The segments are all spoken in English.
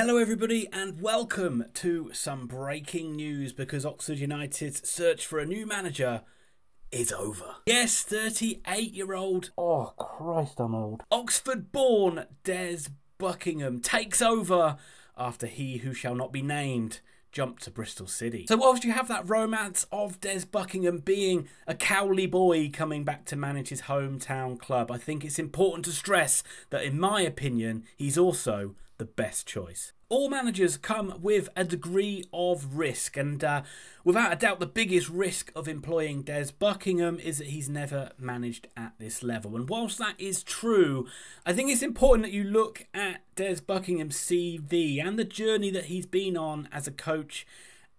Hello, everybody, and welcome to some breaking news because Oxford United's search for a new manager is over. Yes, 38 year old. Oh, Christ, I'm old. Oxford born Des Buckingham takes over after he who shall not be named jumped to Bristol City. So whilst you have that romance of Des Buckingham being a Cowley boy coming back to manage his hometown club, I think it's important to stress that in my opinion, he's also the best choice. All managers come with a degree of risk, and uh, without a doubt, the biggest risk of employing Des Buckingham is that he's never managed at this level. And whilst that is true, I think it's important that you look at Des Buckingham's CV and the journey that he's been on as a coach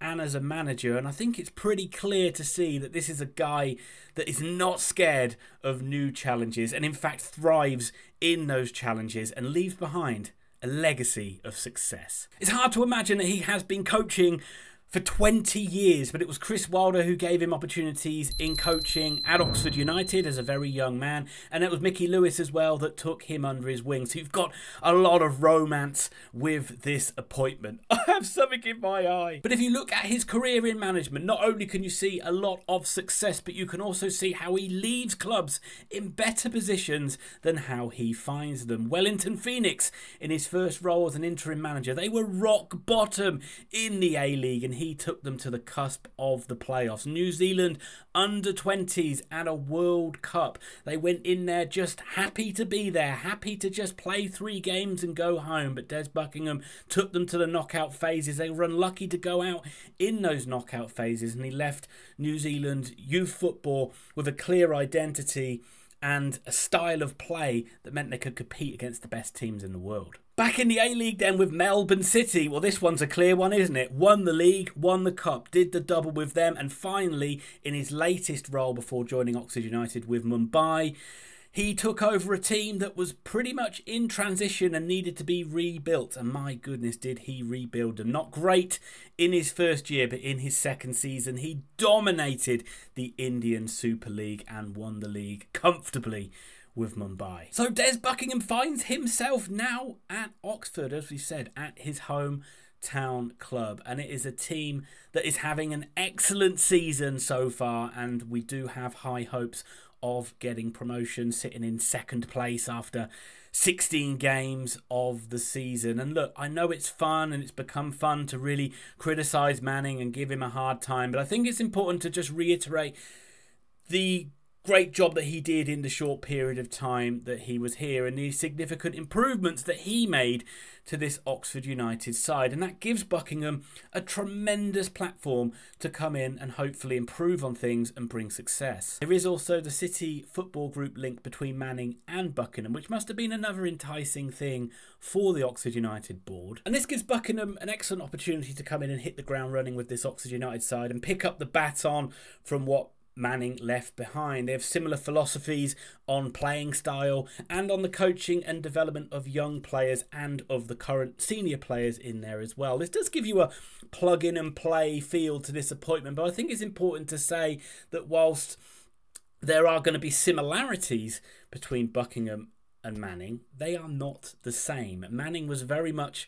and as a manager. And I think it's pretty clear to see that this is a guy that is not scared of new challenges and, in fact, thrives in those challenges and leaves behind a legacy of success. It's hard to imagine that he has been coaching for 20 years, but it was Chris Wilder who gave him opportunities in coaching at Oxford United as a very young man, and it was Mickey Lewis as well that took him under his wing. So you've got a lot of romance with this appointment. I have something in my eye. But if you look at his career in management, not only can you see a lot of success, but you can also see how he leaves clubs in better positions than how he finds them. Wellington Phoenix, in his first role as an interim manager, they were rock bottom in the A League, and he took them to the cusp of the playoffs. New Zealand under 20s at a World Cup. They went in there just happy to be there, happy to just play three games and go home. But Des Buckingham took them to the knockout phases. They were unlucky to go out in those knockout phases, and he left New Zealand youth football with a clear identity and a style of play that meant they could compete against the best teams in the world. Back in the A League then with Melbourne City. Well, this one's a clear one, isn't it? Won the league, won the cup, did the double with them, and finally, in his latest role before joining Oxford United with Mumbai, he took over a team that was pretty much in transition and needed to be rebuilt. And my goodness, did he rebuild them? Not great in his first year, but in his second season, he dominated the Indian Super League and won the league comfortably with Mumbai. So Des Buckingham finds himself now at Oxford, as we said, at his home town club and it is a team that is having an excellent season so far and we do have high hopes of getting promotion, sitting in second place after 16 games of the season. And look, I know it's fun and it's become fun to really criticise Manning and give him a hard time, but I think it's important to just reiterate the great job that he did in the short period of time that he was here and the significant improvements that he made to this Oxford United side. And that gives Buckingham a tremendous platform to come in and hopefully improve on things and bring success. There is also the City Football Group link between Manning and Buckingham, which must have been another enticing thing for the Oxford United board. And this gives Buckingham an excellent opportunity to come in and hit the ground running with this Oxford United side and pick up the baton from what Manning left behind. They have similar philosophies on playing style and on the coaching and development of young players and of the current senior players in there as well. This does give you a plug in and play feel to this appointment, but I think it's important to say that whilst there are going to be similarities between Buckingham and Manning, they are not the same. Manning was very much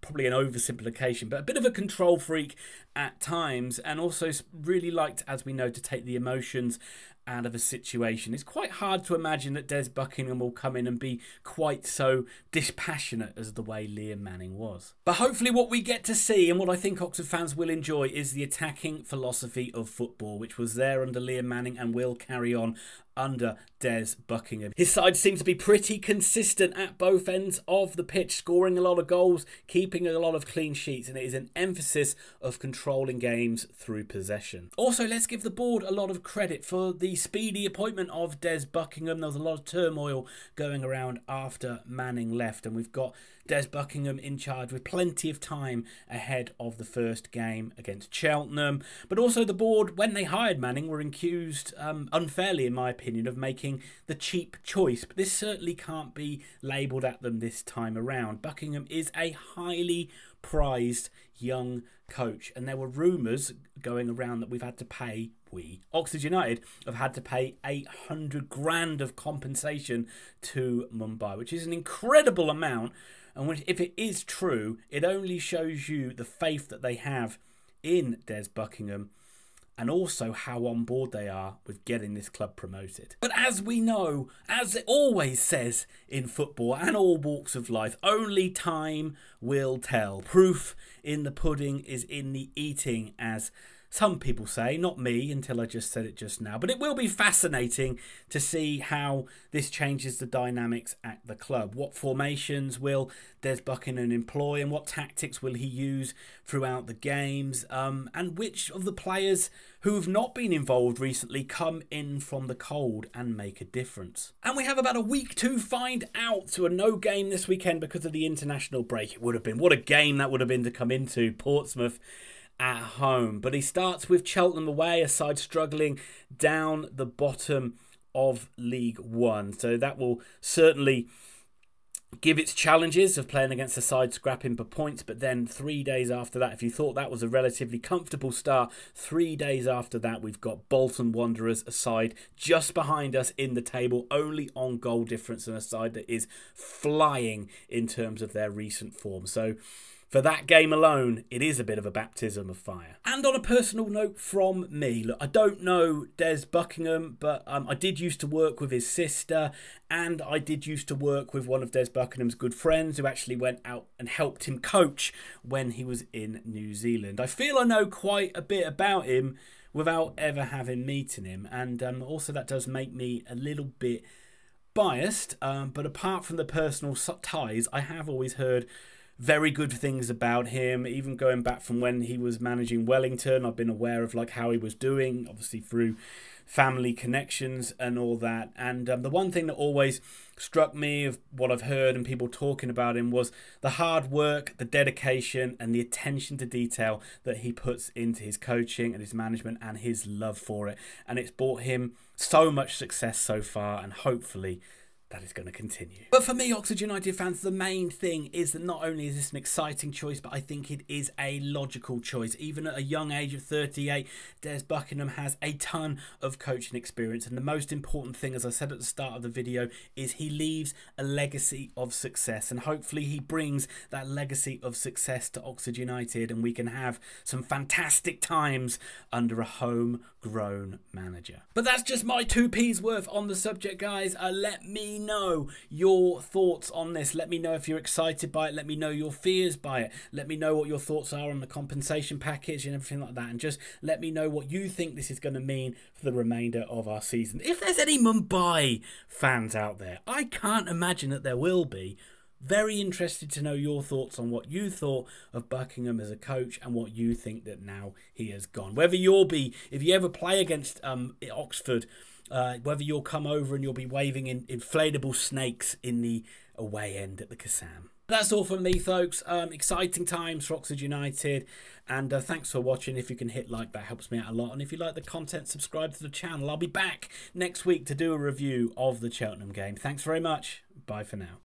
probably an oversimplification, but a bit of a control freak at times, and also really liked, as we know, to take the emotions out of a situation. It's quite hard to imagine that Des Buckingham will come in and be quite so dispassionate as the way Liam Manning was. But hopefully, what we get to see and what I think Oxford fans will enjoy is the attacking philosophy of football, which was there under Liam Manning and will carry on under Des Buckingham. His side seems to be pretty consistent at both ends of the pitch, scoring a lot of goals, keeping a lot of clean sheets, and it is an emphasis of controlling games through possession. Also, let's give the board a lot of credit for the speedy appointment of Des Buckingham. There was a lot of turmoil going around after Manning left, and we've got Des Buckingham in charge with plenty of time ahead of the first game against Cheltenham. But also, the board, when they hired Manning, were accused um, unfairly, in my opinion, of making the cheap choice. But this certainly can't be labelled at them this time around. Buckingham is a highly prized young coach, and there were rumours going around that we've had to pay we Oxford United have had to pay 800 grand of compensation to Mumbai, which is an incredible amount And if it is true, it only shows you the faith that they have in Des Buckingham and also how on board they are with getting this club promoted. But as we know, as it always says in football and all walks of life, only time will tell. Proof in the pudding is in the eating, as some people say, not me until I just said it just now. But it will be fascinating to see how this changes the dynamics at the club. What formations will Des Buckingham employ and what tactics will he use throughout the games? Um, and which of the players who have not been involved recently come in from the cold and make a difference? And we have about a week to find out. To a no game this weekend because of the international break. It would have been. What a game that would have been to come into Portsmouth at home. But he starts with Cheltenham away, a side struggling down the bottom of League One. So that will certainly give its challenges of playing against a side scrapping for points. But then three days after that, if you thought that was a relatively comfortable start, three days after that, we've got Bolton Wanderers, a side just behind us in the table, only on goal difference, and a side that is flying in terms of their recent form. So for that game alone, it is a bit of a baptism of fire. And on a personal note from me, look, I don't know Des Buckingham, but um, I did used to work with his sister, and I did used to work with one of Des Buckingham's good friends who actually went out and helped him coach when he was in New Zealand. I feel I know quite a bit about him without ever having meeting him, and um, also that does make me a little bit biased. Um, but apart from the personal ties, I have always heard very good things about him. Even going back from when he was managing Wellington, I've been aware of like how he was doing, obviously through family connections and all that. And um, the one thing that always struck me of what I've heard and people talking about him was the hard work, the dedication, and the attention to detail that he puts into his coaching and his management and his love for it. And it's brought him so much success so far, and hopefully that is going to continue. But for me, Oxford United fans, the main thing is that not only is this an exciting choice, but I think it is a logical choice. Even at a young age of 38, Des Buckingham has a ton of coaching experience. And the most important thing, as I said at the start of the video, is he leaves a legacy of success. And hopefully he brings that legacy of success to Oxford United and we can have some fantastic times under a homegrown manager. But that's just my two P's worth on the subject, guys. Uh, let me know your thoughts on this. Let me know if you're excited by it. Let me know your fears by it. Let me know what your thoughts are on the compensation package and everything like that. And just let me know what you think this is going to mean for the remainder of our season. If there's any Mumbai fans out there, I can't imagine that there will be. Very interested to know your thoughts on what you thought of Buckingham as a coach and what you think that now he has gone. Whether you'll be, if you ever play against um, Oxford uh, whether you'll come over and you'll be waving in inflatable snakes in the away end at the Kassam. That's all from me, folks. Um, exciting times for Oxford United. And uh, thanks for watching. If you can hit like, that helps me out a lot. And if you like the content, subscribe to the channel. I'll be back next week to do a review of the Cheltenham game. Thanks very much. Bye for now.